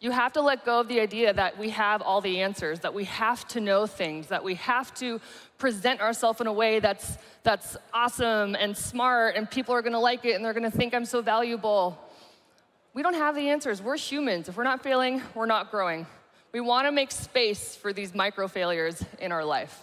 You have to let go of the idea that we have all the answers, that we have to know things, that we have to present ourselves in a way that's, that's awesome and smart, and people are gonna like it and they're gonna think I'm so valuable. We don't have the answers. We're humans. If we're not failing, we're not growing. We wanna make space for these micro failures in our life.